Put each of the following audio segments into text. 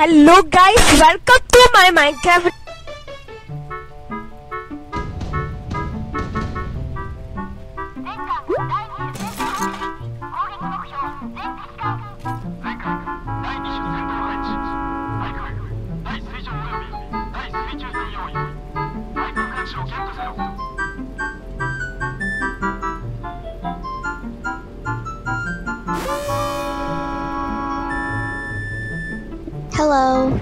Hello guys, welcome to my Minecraft. Hello.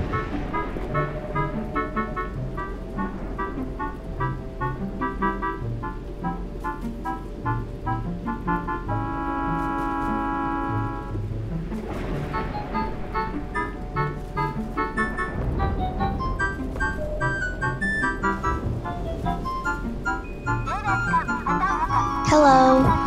Hello.